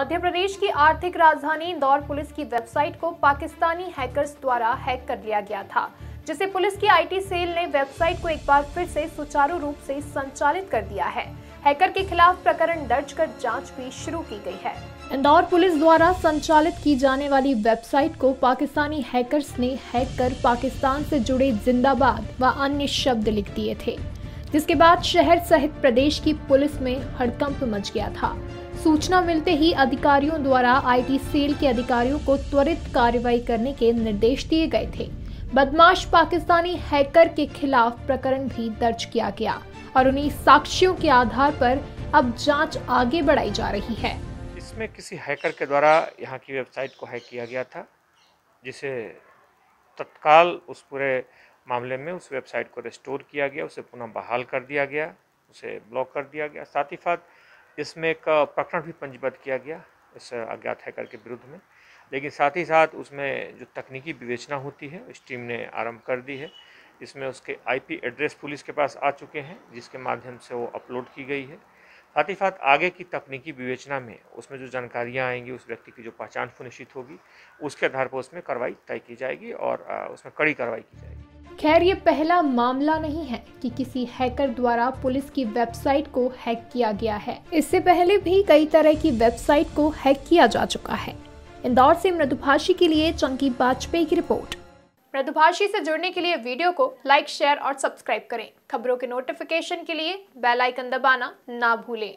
मध्य प्रदेश की आर्थिक राजधानी इंदौर पुलिस की वेबसाइट को पाकिस्तानी हैकर्स द्वारा हैक कर लिया गया था, जिसे पुलिस की आईटी सेल ने वेबसाइट को एक बार फिर से सुचारू रूप से संचालित कर दिया है। हैकर के खिलाफ प्रकरण दर्ज कर जाँच भी शुरू की गई है। इंदौर पुलिस द्वारा संचालित की जाने वाली वेबसाइट को पाकिस्तानी हैकर्स ने हैक कर पाकिस्तान से जुड़े जिंदाबाद व अन्य शब्द लिख दिए थे। जिसके बाद शहर सहित प्रदेश की पुलिस में हड़कंप मच गया था। सूचना मिलते ही अधिकारियों द्वारा आईटी सेल के अधिकारियों को त्वरित कार्रवाई करने के निर्देश दिए गए थे। बदमाश पाकिस्तानी हैकर के खिलाफ प्रकरण भी दर्ज किया गया और उन्हीं साक्ष्यों के आधार पर अब जाँच आगे बढ़ाई जा रही है। इसमें किसी हैकर के द्वारा यहाँ की वेबसाइट को हैक किया गया था, जिसे तत्काल उस पूरे मामले में उस वेबसाइट को रिस्टोर किया गया, उसे पुनः बहाल कर दिया गया, उसे ब्लॉक कर दिया गया। साथ ही साथ इसमें एक प्रकरण भी पंजीबद्ध किया गया, इस अज्ञात हैकर के विरुद्ध में। लेकिन साथ ही साथ उसमें जो तकनीकी विवेचना होती है, इस टीम ने आरंभ कर दी है। इसमें उसके आईपी एड्रेस पुलिस के पास आ चुके हैं, जिसके माध्यम से वो अपलोड की गई है। साथ ही साथ आगे की तकनीकी विवेचना में उसमें जो जानकारियाँ आएँगी, उस व्यक्ति की जो पहचान सुनिश्चित होगी, उसके आधार पर उसमें कार्रवाई तय की जाएगी और उसमें कड़ी कार्रवाई की जाएगी। खैर, ये पहला मामला नहीं है कि किसी हैकर द्वारा पुलिस की वेबसाइट को हैक किया गया है। इससे पहले भी कई तरह की वेबसाइट को हैक किया जा चुका है। इंदौर से मृदुभाषी के लिए चंकी वाजपेयी की रिपोर्ट। मृदुभाषी से जुड़ने के लिए वीडियो को लाइक, शेयर और सब्सक्राइब करें। खबरों के नोटिफिकेशन के लिए बेल आइकन दबाना ना भूलें।